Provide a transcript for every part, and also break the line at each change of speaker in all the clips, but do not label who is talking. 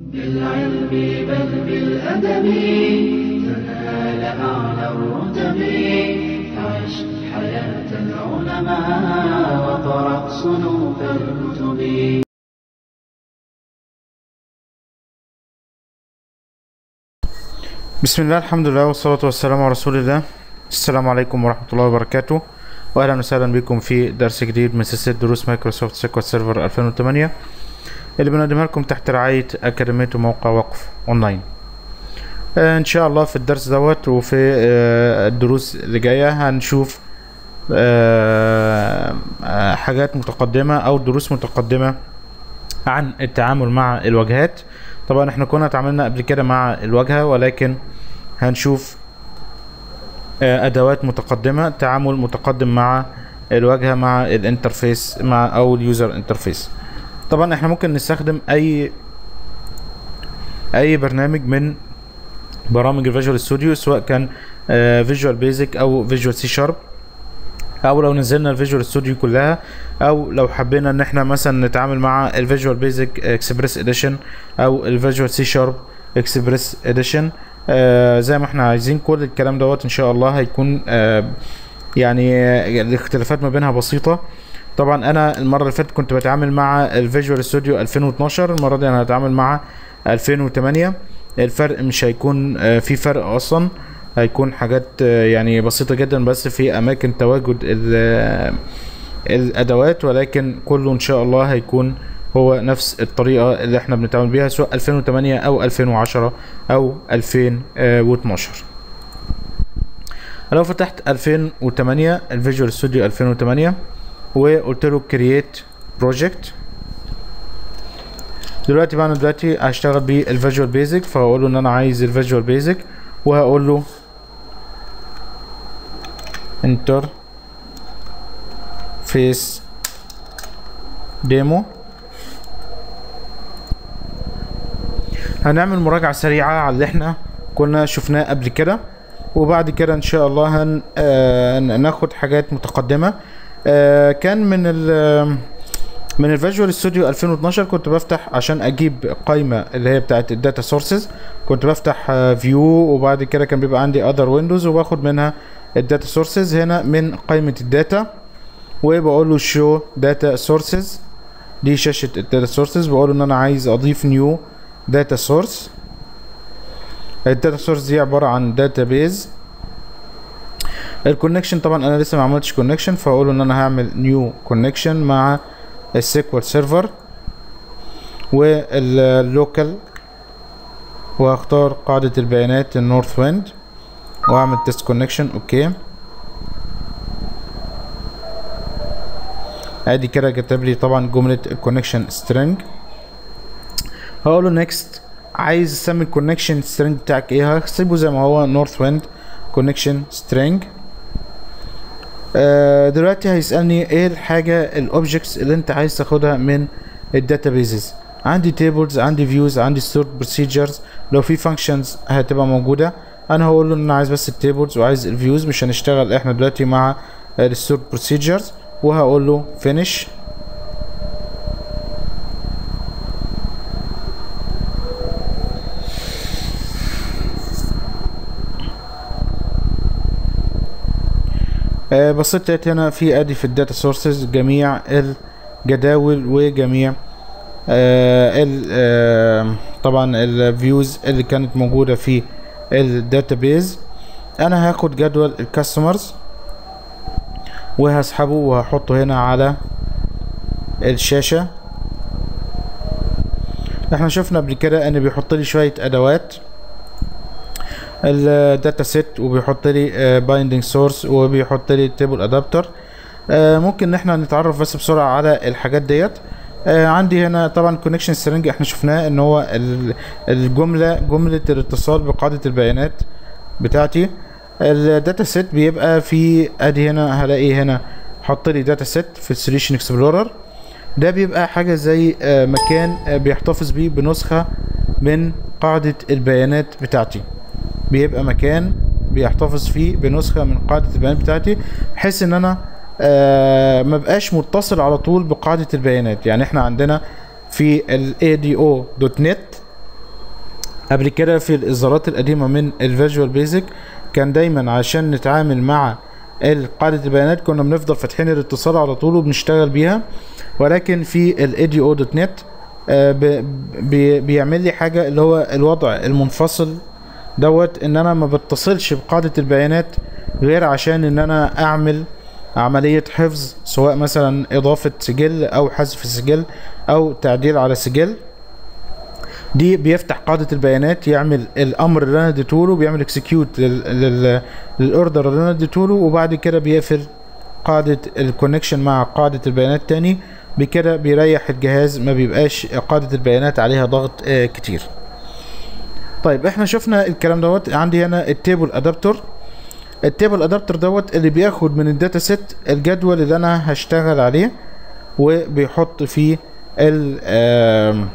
بالعلم بل بالأدب تنال أعلى الرتب عش حياة العلماء واقرأ صنوف الكتب.
بسم الله الحمد لله والصلاة والسلام على رسول الله. السلام عليكم ورحمة الله وبركاته. وأهلا وسهلا بكم في درس جديد من سلسلة دروس Microsoft SQL Server 2008 اللي بنقدمها لكم تحت رعاية أكاديمية موقع وقف أونلاين. آه، إن شاء الله في الدرس دوت وفي آه، الدروس اللي جاية هنشوف آه، حاجات متقدمة أو دروس متقدمة عن التعامل مع الواجهات. طبعا إحنا كنا اتعاملنا قبل كده مع الواجهة ولكن هنشوف أدوات متقدمة تعامل متقدم مع الواجهة مع ال interface مع أو ال user interface. طبعا إحنا ممكن نستخدم أي أي برنامج من برامج ال Visual Studio سواء كان Visual Basic أو Visual C Sharp أو لو نزلنا ال Visual Studio كلها أو لو حبينا إن إحنا مثلا نتعامل مع ال Visual Basic Express Edition أو ال Visual C Sharp Express Edition. زي ما إحنا عايزين كل الكلام دوت إن شاء الله هيكون آه يعني آه، الاختلافات ما بينها بسيطة. طبعا أنا المرة اللي فاتت كنت بتعامل مع ال Visual Studio 2012 المرة دي أنا هتعامل مع 2008 الفرق مش هيكون آه، في فرق أصلا هيكون حاجات آه، يعني بسيطة جدا بس في أماكن تواجد ال- الأدوات ولكن كله إن شاء الله هيكون هو نفس الطريقة اللي إحنا بنتعامل بيها سواء 2008 أو 2010 أو 2012 لو فتحت 2008 ال Visual Studio 2008 وقلت له create project دلوقتي بقى أنا دلوقتي هشتغل بال Visual Basic فهقول له إن أنا عايز ال Visual Basic وهقول له interface demo هنعمل مراجعة سريعة على اللي إحنا كنا شفناه قبل كده وبعد كده إن شاء الله آه ناخد حاجات متقدمة. كان من ال من ال Visual Studio 2012 كنت بفتح عشان أجيب قائمة اللي هي بتاعت ال data sources كنت بفتح view وبعد كده كان بيبقى عندي other windows وباخد منها ال data sources هنا من قائمة ال data. وبقول له show data sources دي شاشة الداتا سورسز بقول إن أنا عايز أضيف new data source ال data source دي عبارة عن database ال connection طبعا أنا لسه ما عملتش connection فاقول إن أنا هعمل new connection مع ال SQL Server وال local وهختار قاعدة البيانات ال Northwind وأعمل test connection OK. أدي كده كتب لي طبعا جملة ال connection string هقول له next عايز أسمي ال connection string بتاعك إيه؟ هسيبه زي ما هو Northwind connection string دلوقتي هيسألني إيه الحاجة ال objects اللي أنت عايز تاخدها من ال databases عندي tables عندي views عندي stored procedures لو في functions هتبقى موجودة. أنا هقول له إن أنا عايز بس ال tables وعايز ال views مش هنشتغل إحنا دلوقتي مع ال stored procedures وهقول له finish بصيت لقيت هنا في ادي في ال data sources جميع الجداول وجميع آه ال آه طبعا ال views اللي كانت موجودة في ال database أنا هاخد جدول ال customers وهسحبه وهحطه هنا على الشاشه إحنا شفنا قبل كده إن بيحط لي شوية أدوات. ال data set وبيحط لي binding source وبيحط لي table adapter ممكن إن إحنا نتعرف بس بسرعة على الحاجات ديت. آه، عندي هنا طبعا connection string إحنا شفناه إن هو ال- الجملة جملة الاتصال بقاعدة البيانات بتاعتي. ال data set بيبقى في أدي هنا هلاقي هنا حط لي data set في ال Solution Explorer ده بيبقى حاجة زي آه، مكان آه، بيحتفظ بيه بنسخة من قاعدة البيانات بتاعتي. بيبقى مكان بيحتفظ فيه بنسخة من قاعدة البيانات بتاعتي بحيث إن أنا آه ما بقاش متصل على طول بقاعدة البيانات. يعني إحنا عندنا في ال ADO.NET قبل كده في الاصدارات القديمة من الفيجوال بيزك كان دايما عشان نتعامل مع قاعدة البيانات كنا بنفضل فاتحين الاتصال على طول وبنشتغل بيها. ولكن في ال ADO.NET بيعمل لي حاجة اللي هو الوضع المنفصل دوت إن أنا ما بتصلش بقاعدة البيانات غير عشان إن أنا أعمل عملية حفظ سواء مثلا إضافة سجل أو حذف سجل أو تعديل على سجل. دي بيفتح قاعدة البيانات يعمل الأمر اللي أنا اديتهوله بيعمل execute لل order اللي أنا اديتهوله وبعد كده بيقفل قاعدة ال connection مع قاعدة البيانات تاني. بكده بيريح الجهاز ما بيبقاش قاعدة البيانات عليها ضغط آه كتير. طيب إحنا شفنا الكلام دوت. عندي هنا ال table adapter ال table adapter دوت اللي بياخد من ال data set الجدول اللي أنا هشتغل عليه وبيحط فيه ال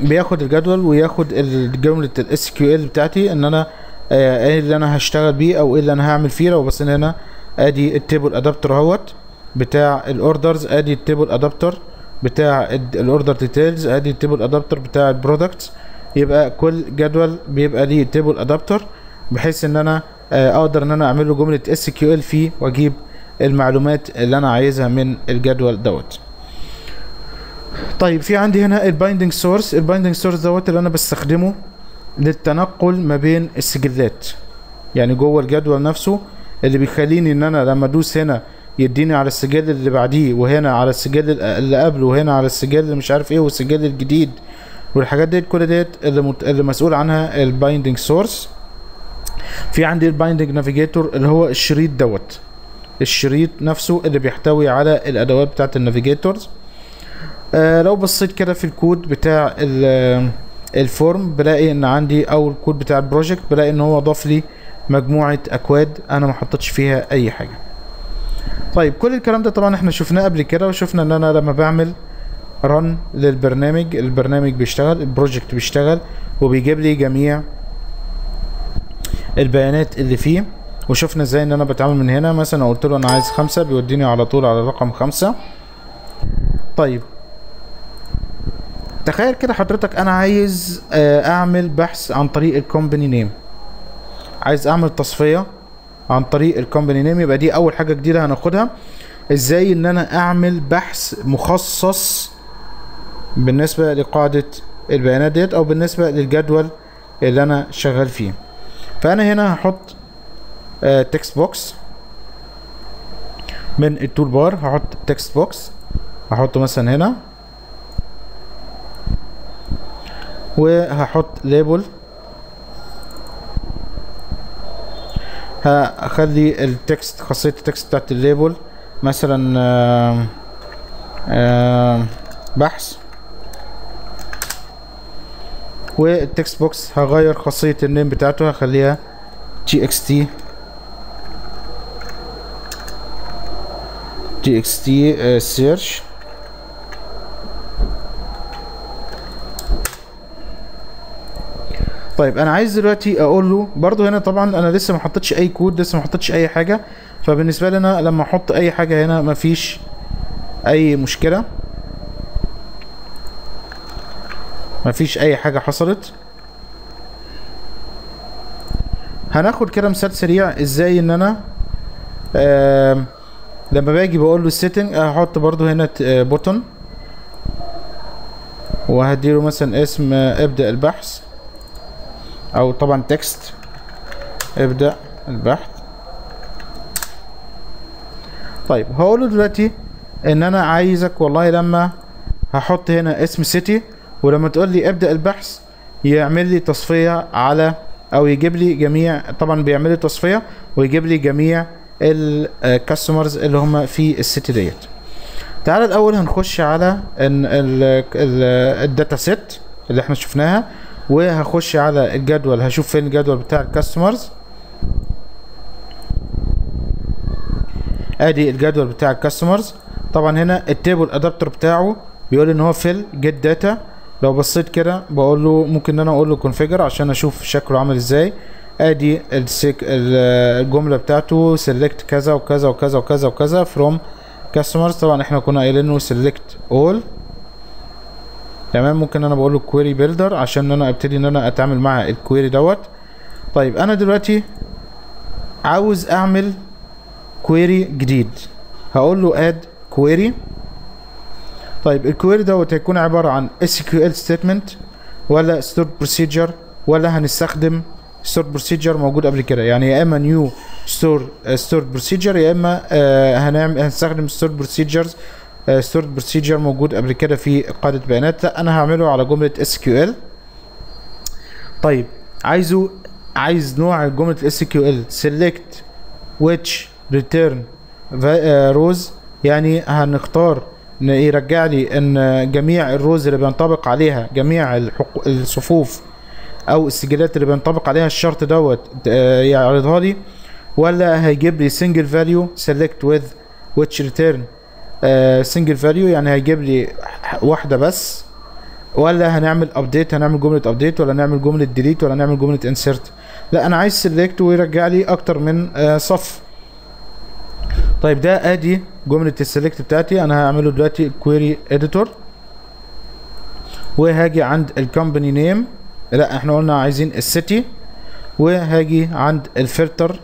بياخد الجدول وياخد جملة ال SQL بتاعتي إن أنا آه إيه اللي أنا هشتغل بيه أو إيه اللي أنا هعمل فيه. لو بصينا هنا آدي ال table adapter أهوت بتاع ال orders آدي ال table adapter بتاع ال order details أدي ال table adapter بتاع ال products يبقى كل جدول بيبقى ليه table adapter بحيث إن أنا آه أقدر إن أنا اعمل له جملة SQL فيه وأجيب المعلومات اللي أنا عايزها من الجدول دوت. طيب في عندي هنا ال binding source ال binding source دوت اللي أنا بستخدمه للتنقل ما بين السجلات. يعني جوه الجدول نفسه اللي بيخليني إن أنا لما أدوس هنا يديني على السجل اللي بعديه وهنا على السجل اللي قبله وهنا على السجل اللي مش عارف إيه والسجل الجديد. والحاجات ديت كل ديت اللي, مت... اللي مسؤول عنها ال binding source في عندي ال binding navigator اللي هو الشريط دوت. الشريط نفسه اللي بيحتوي على الأدوات بتاعت ال navigators آه لو بصيت كده في الكود بتاع ال form بلاقي إن عندي أو الكود بتاع ال project بلاقي إن هو ضاف لي مجموعة أكواد أنا ما حطيتش فيها أي حاجة. طيب كل الكلام ده طبعا إحنا شفناه قبل كده وشفنا إن أنا لما بعمل run للبرنامج البرنامج بيشتغل ال project بيشتغل وبيجيب لي جميع البيانات اللي فيه. وشفنا إزاي إن أنا بتعامل من هنا. مثلا قلت له أنا عايز خمسة بيوديني على طول على رقم خمسة. طيب تخيل كده حضرتك أنا عايز أعمل بحث عن طريق ال company name عايز أعمل تصفية. عن طريق ال company name يبقى دي أول حاجة جديدة هناخدها. إزاي إن أنا أعمل بحث مخصص بالنسبة لقاعدة البيانات ديت أو بالنسبة للجدول اللي أنا شغال فيه. فأنا هنا هحط text box من ال tool bar هحط text box هحطه مثلا هنا. وهحط label هخلي ال text خاصية ال text بتاعت ال label. مثلا بحث. وال text box هغير خاصية ال name بتاعته هخليها تي إكس تي تي إكس تي سيرش طيب أنا عايز دلوقتي أقول له برضو هنا طبعا أنا لسه ما حطيتش أي كود لسه ما حطيتش أي حاجة فبالنسبة لي أنا لما أحط أي حاجة هنا مفيش أي مشكلة. مفيش أي حاجة حصلت. هناخد كده مثال سريع إزاي إن أنا آه لما باجي بقول له ال setting هحط برضو هنا button وهديله مثلا اسم ابدأ البحث. أو طبعا text ابدأ البحث. طيب هقوله دلوقتي إن أنا عايزك والله لما هحط هنا اسم city ولما تقول لي ابدأ البحث يعمل لي تصفية على أو يجيب لي جميع طبعا بيعمل لي تصفية ويجيب لي جميع ال customers اللي هم في ال city ديت. تعالى الأول هنخش على ال data set اللي إحنا شفناها. وهخش على الجدول هشوف فين الجدول بتاع ال customers أدي الجدول بتاع ال customers طبعا هنا ال table adapter بتاعه بيقول إن هو fill get data لو بصيت كده بقول له ممكن إن أنا أقول له configure عشان أشوف شكله عامل إزاي. أدي ال SQL الجملة بتاعته select كذا وكذا وكذا وكذا وكذا from customers طبعا إحنا كنا قايلين له select all تمام؟ ممكن أنا بقول له query builder عشان إن أنا أبتدي إن أنا أتعامل مع ال query دوت. طيب أنا دلوقتي عاوز أعمل query جديد. هقول له add query طيب ال query دوت هيكون عبارة عن SQL statement ولا stored procedure ولا هنستخدم stored procedure موجود قبل كده. يعني يا إما store uh, stored procedure يا إما uh, هنعمل هنستخدم stored procedures uh, stored procedure موجود قبل كده في قاعدة بيانات. لا أنا هعمله على جملة SQL طيب عايزه عايز نوع جملة SQL select which return va- uh, rows. يعني هنختار إن يرجع لي إن جميع ال rows اللي بينطبق عليها جميع. الصفوف أو السجلات اللي بينطبق عليها الشرط دوت آه، يعرضها لي. ولا هيجيب لي single value select with which return single value يعني هيجيب لي واحدة بس. ولا هنعمل update هنعمل جملة update ولا نعمل جملة delete ولا نعمل جملة insert لا أنا عايز select ويرجع لي أكتر من آه، صف. طيب ده أدي جملة ال select بتاعتي. أنا هعمله دلوقتي query editor وهاجي عند ال company name لا إحنا قلنا عايزين ال city وهاجي عند الفلتر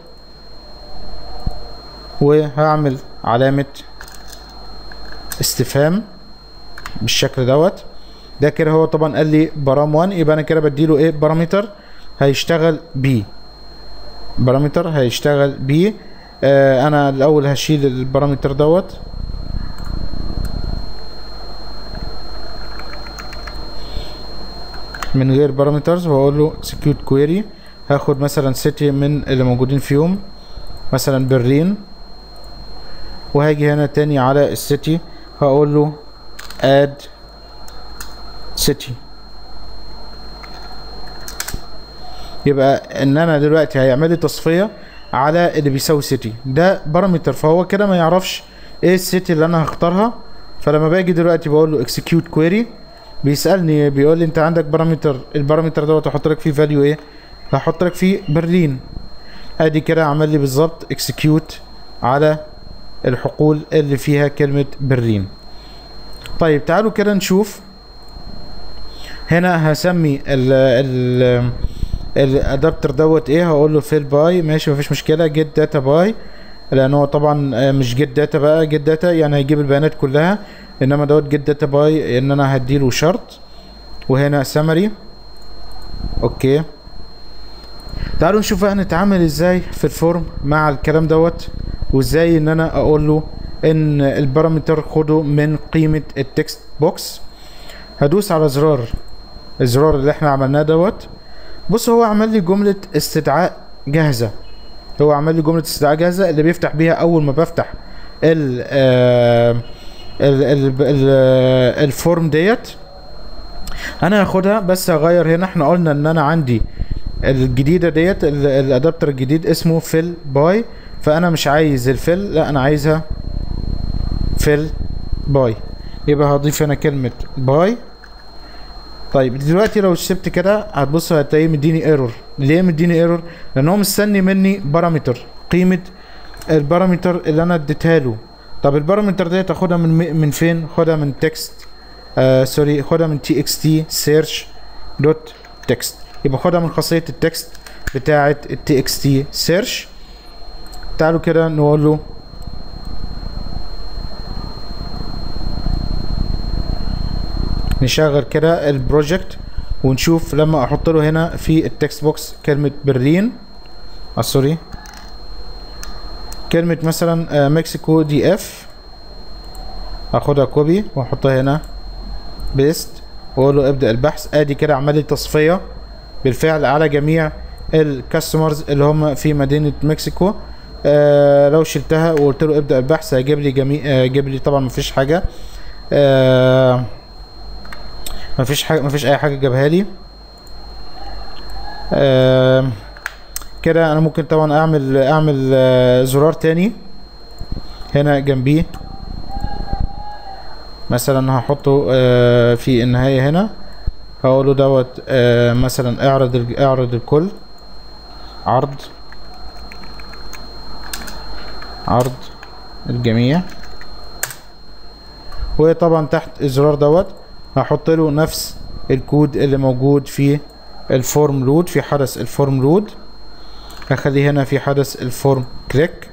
وهعمل علامة استفهام بالشكل دوت. ده كده هو طبعا قال لي param 1 يبقى أنا كده بديله إيه؟ parameter هيشتغل بيه parameter هيشتغل بيه آه أنا الأول هشيل ال parameter دوت. من غير parameters وأقول له execute query. هاخد مثلا city من اللي موجودين فيهم مثلا برلين. وهاجي هنا تاني على ال city هقول له add city. يبقى إن أنا دلوقتي هيعمل لي تصفية على اللي بيساوي city ده parameter فهو كده ما يعرفش إيه ال city اللي أنا هختارها. فلما باجي دلوقتي بقول له execute query بيسألني بيقول لي أنت عندك parameter ال parameter دوت أحط لك فيه value إيه؟ هحط لك فيه برلين. أدي كده عمل لي بالظبط execute على الحقول اللي فيها كلمة برلين طيب تعالوا كده نشوف. هنا هسمي ال ال ال adapter دوت إيه؟ هقول له fill by ماشي مفيش مشكلة. get data by لأن هو طبعا مش get data بقى. get data يعني هيجيب البيانات كلها. إنما دوت get data by إن أنا هديله شرط. وهنا summary okay. تعالوا نشوف بقى نتعامل إزاي في ال form مع الكلام دوت. وازاي إن أنا أقول له إن ال parameter خده من قيمة ال text box. هدوس على زرار. الزرار اللي إحنا عملناه دوت. بص هو عمل لي جملة استدعاء جاهزة. هو عمل لي جملة استدعاء جاهزة اللي بيفتح بيها أول ما بفتح ال آه ال ال ال form ديت. أنا هاخدها بس هغير هنا. إحنا قلنا إن أنا عندي الجديدة ديت ال- ال adapter الجديد اسمه fill by فأنا مش عايز ال fill لا أنا عايزها fill by. يبقى هضيف هنا كلمة by. طيب دلوقتي لو سبت كده هتبص هتلاقيه مديني error ليه مديني error لأن هو مستني مني parameter قيمة ال parameter اللي أنا اديتها له. طب ال parameter ديت اخدها من من فين؟ خدها من text آه sorry خدها من txt search dot text يبقى خدها من خاصية ال text بتاعة ال txt search تعالوا كده نقول له نشغل كده ال project ونشوف لما أحط له هنا في ال text box كلمة برلين. آه sorry كلمة مثلا آه، مكسيكو DF. أخدها copy وأحطها هنا. paste وأقول له ابدأ البحث. آدي كده عمل لي تصفية بالفعل على جميع ال customers اللي هم في مدينة مكسيكو. آه لو شلتها وقلت له ابدأ البحث هيجيب لي جميع آه، هيجيب لي طبعا مفيش حاجة. آه مفيش حاجة مفيش أي حاجة جابها لي. آه كده أنا ممكن طبعا اعمل أعمل آه زرار تاني هنا جنبيه. مثلا هحطه آه في النهاية هنا. هقوله دوت آه مثلا اعرض اعرض الكل. عرض. عرض الجميع. وطبعا تحت الزرار دوت هحط له نفس الكود اللي موجود في ال form load في حدث ال form load هخليه هنا في حدث ال form click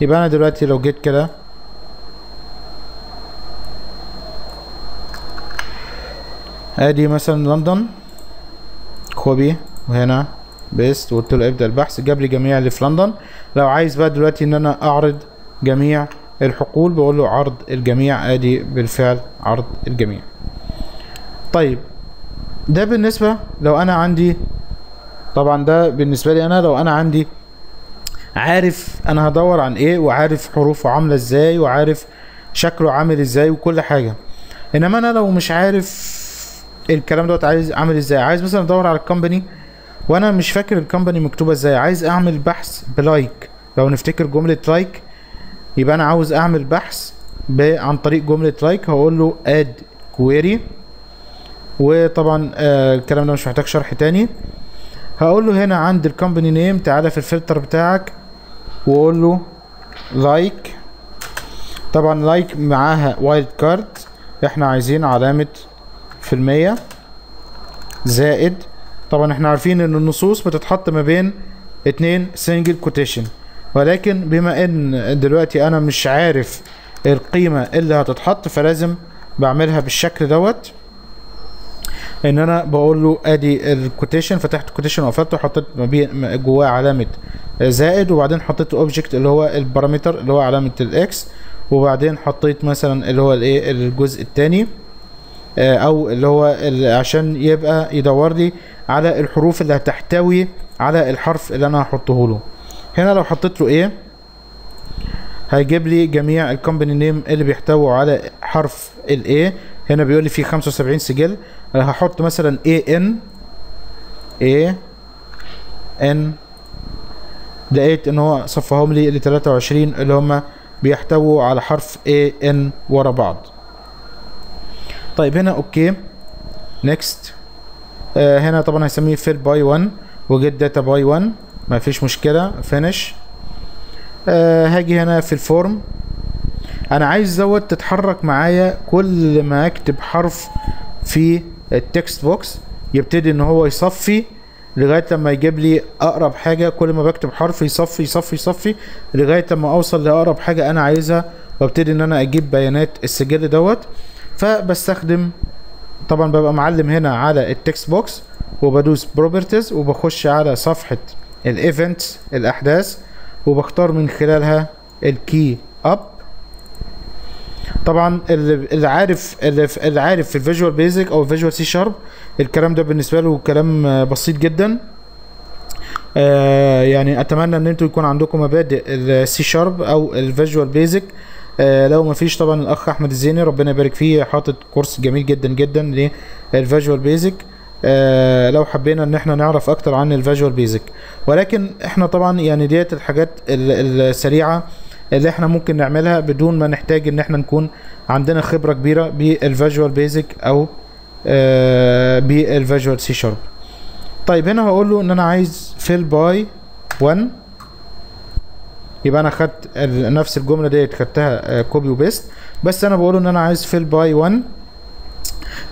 يبقى أنا دلوقتي لو جيت كده آدي مثلا لندن. copy وهنا paste وقلت له ابدأ البحث. جاب لي جميع اللي في لندن. لو عايز بقى دلوقتي إن أنا أعرض جميع الحقول بقول له عرض الجميع. أدي بالفعل عرض الجميع. طيب ده بالنسبة لو أنا عندي طبعا ده بالنسبة لي أنا لو أنا عندي عارف أنا هدور عن إيه وعارف حروفه عاملة إزاي وعارف شكله عامل إزاي وكل حاجة. إنما أنا لو مش عارف الكلام دوت عايز اعمل إزاي عايز مثلا أدور على ال company وأنا مش فاكر ال company مكتوبة إزاي. عايز اعمل بحث ب like. لو نفتكر جملة like يبقى أنا عاوز اعمل بحث عن طريق جملة like. هقول له add query وطبعا آه الكلام ده مش محتاج شرح تاني. هقول له هنا عند ال company name تعالى في الفلتر بتاعك واقول له like طبعا like معاها wild card إحنا عايزين علامة في المية. زائد طبعا إحنا عارفين إن النصوص بتتحط ما بين اتنين single quotation ولكن بما إن دلوقتي أنا مش عارف القيمة اللي هتتحط فلازم بعملها بالشكل دوت. إن أنا بقول له أدي ال quotation فتحت quotation وقفلته حطيت ما جواه علامة زائد وبعدين حطيت object اللي هو ال parameter اللي هو علامة ال X وبعدين حطيت مثلا اللي هو الإيه الجزء الثاني أو اللي هو عشان يبقى يدور لي على الحروف اللي هتحتوي على الحرف اللي أنا هحطه له. هنا لو حطيت له إيه؟ هيجيب لي جميع ال company name اللي بيحتووا على حرف ال A هنا بيقول لي في 75 سجل. أنا هحط مثلا AN AN لقيت إن هو صفهم لي ل 23 اللي هم بيحتووا على حرف AN ورا بعض. طيب هنا okay. next هنا طبعا هيسميه fill by 1 و get data by 1 ما فيش مشكلة. finish آه هاجي هنا في ال form أنا عايز دوت تتحرك معايا كل ما أكتب حرف في ال text box يبتدي إن هو يصفي لغاية لما يجيب لي أقرب حاجة. كل ما بكتب حرف يصفي يصفي يصفي لغاية لما أوصل لأقرب حاجة أنا عايزها. وأبتدي إن أنا أجيب بيانات السجل دوت. فبستخدم طبعا ببقى معلم هنا على ال text box وبدوس properties وبخش على صفحة ال events الأحداث وبختار من خلالها ال key up طبعا اللي عارف اللي عارف في ال Visual Basic أو ال Visual C Sharp الكلام ده بالنسبة له كلام آه، بسيط جدا. آه، يعني أتمنى إن أنتوا يكون عندكم مبادئ ال C Sharp أو ال Visual Basic لو ما فيش طبعا الأخ أحمد الزيني ربنا يبارك فيه حاطط كورس جميل جدا جدا لل Visual Basic. لو حبينا إن إحنا نعرف أكتر عن ال Visual Basic. ولكن إحنا طبعا يعني ديت الحاجات ال- السريعة اللي إحنا ممكن نعملها بدون ما نحتاج إن إحنا نكون عندنا خبرة كبيرة بال Visual Basic أو آه، بال Visual C Sharp. طيب هنا هقول له إن أنا عايز fill by 1 يبقى أنا خدت نفس الجملة ديت خدتها copy و paste بس أنا بقول إن أنا عايز fill by 1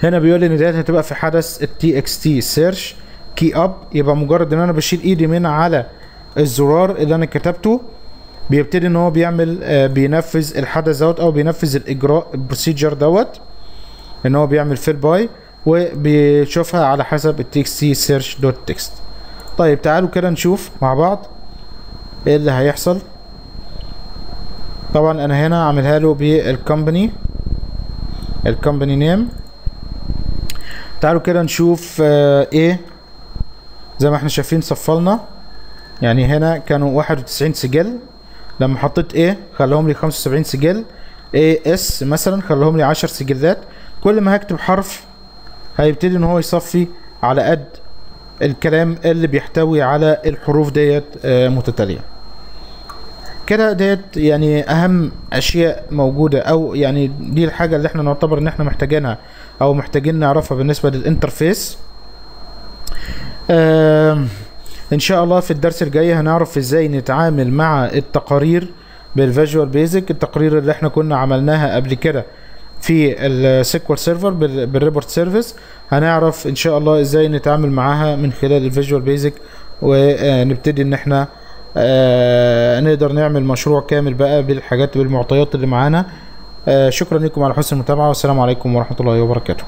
هنا بيقول لي إن ديت هتبقى في حدث ال txt search key up يبقى مجرد إن أنا بشيل إيدي من على الزرار اللي أنا كتبته بيبتدي إن هو بيعمل آه، بينفذ الحدث دوت أو بينفذ الإجراء ال procedure دوت إن هو بيعمل fill by وبيشوفها على حسب ال text t search dot text طيب تعالوا كده نشوف مع بعض إيه اللي هيحصل. طبعا أنا هنا عاملها له بال company ال company name تعالوا كده نشوف إيه زي ما إحنا شايفين صفلنا. يعني هنا كانوا 91 سجل. لما حطيت A خلاهم لي 75 سجل. A S مثلا خلاهم لي 10 سجلات. كل ما هكتب حرف هيبتدي إن هو يصفي على قد الكلام اللي بيحتوي على الحروف ديت آه، متتالية. كده ديت يعني أهم أشياء موجودة أو يعني دي الحاجة اللي إحنا نعتبر إن إحنا محتاجينها أو محتاجين نعرفها بالنسبة لل interface. إن شاء الله في الدرس الجاي هنعرف إزاي نتعامل مع التقارير بال Visual Basic التقرير اللي إحنا كنا عملناها قبل كده في ال SQL Server بال report service. هنعرف إن شاء الله إزاي نتعامل معاها من خلال ال Visual Basic ونبتدي إن إحنا آه نقدر نعمل مشروع كامل بقى بالحاجات بالمعطيات اللي معانا. آه شكرا لكم على حسن المتابعة والسلام عليكم ورحمة الله وبركاته.